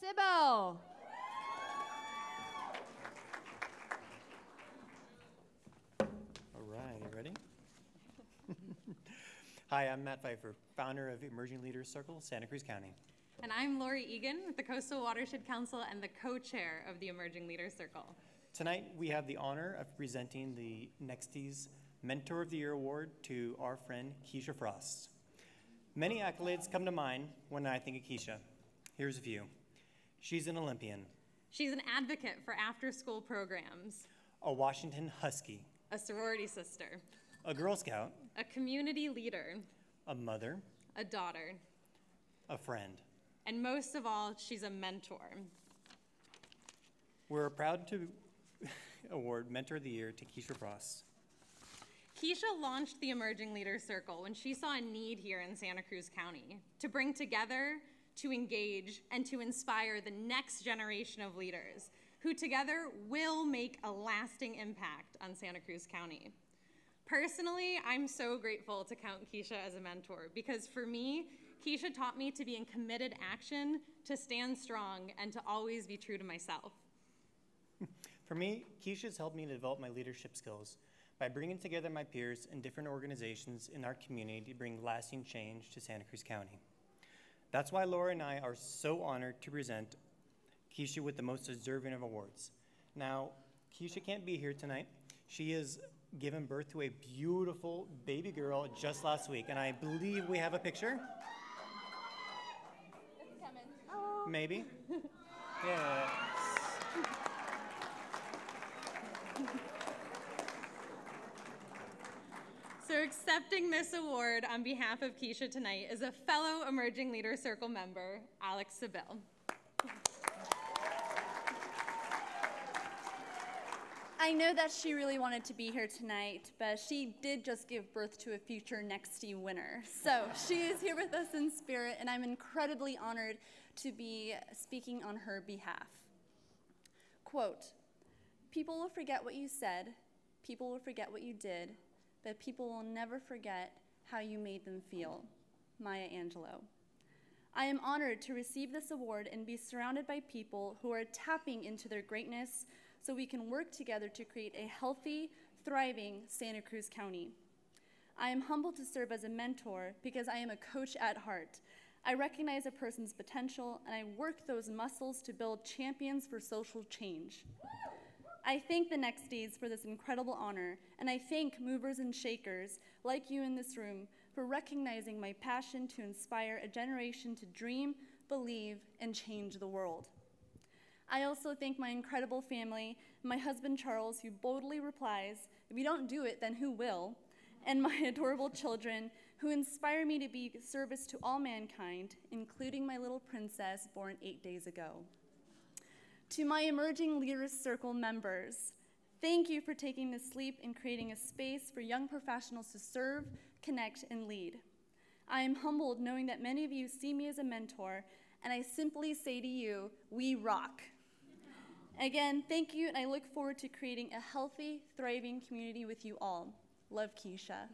Sybil. All right, you ready? Hi, I'm Matt Pfeifer, founder of Emerging Leaders Circle, Santa Cruz County. And I'm Laurie Egan with the Coastal Watershed Council and the co-chair of the Emerging Leaders Circle. Tonight, we have the honor of presenting the NEXTies Mentor of the Year Award to our friend Keisha Frost. Many accolades come to mind when I think of Keisha. Here's a few. She's an Olympian, She's an advocate for after-school programs, a Washington Husky, a sorority sister, a Girl Scout, a community leader, a mother, a daughter, a friend. and most of all, she's a mentor. We're proud to award Mentor of the Year to Keisha Frost. Keisha launched the Emerging Leaders Circle when she saw a need here in Santa Cruz County to bring together, to engage, and to inspire the next generation of leaders who together will make a lasting impact on Santa Cruz County. Personally, I'm so grateful to count Keisha as a mentor because for me, Keisha taught me to be in committed action, to stand strong, and to always be true to myself. For me, Keisha's helped me to develop my leadership skills by bringing together my peers in different organizations in our community to bring lasting change to Santa Cruz County. That's why Laura and I are so honored to present Keisha with the most deserving of awards. Now, Keisha can't be here tonight. She has given birth to a beautiful baby girl just last week, and I believe we have a picture. Oh. Maybe. Yes. Accepting this award on behalf of Keisha tonight is a fellow Emerging Leader Circle member, Alex Sibille. I know that she really wanted to be here tonight, but she did just give birth to a future Nexty winner. So she is here with us in spirit, and I'm incredibly honored to be speaking on her behalf. Quote People will forget what you said, people will forget what you did, but people will never forget how you made them feel. Maya Angelou. I am honored to receive this award and be surrounded by people who are tapping into their greatness so we can work together to create a healthy, thriving Santa Cruz County. I am humbled to serve as a mentor because I am a coach at heart. I recognize a person's potential and I work those muscles to build champions for social change. I thank the NEXTies for this incredible honor, and I thank movers and shakers like you in this room for recognizing my passion to inspire a generation to dream, believe, and change the world. I also thank my incredible family, my husband Charles, who boldly replies, If you don't do it, then who will? And my adorable children, who inspire me to be service to all mankind, including my little princess born eight days ago. To my Emerging Leaders Circle members, thank you for taking this leap and creating a space for young professionals to serve, connect, and lead. I am humbled knowing that many of you see me as a mentor, and I simply say to you, we rock. Again, thank you, and I look forward to creating a healthy, thriving community with you all. Love Keisha.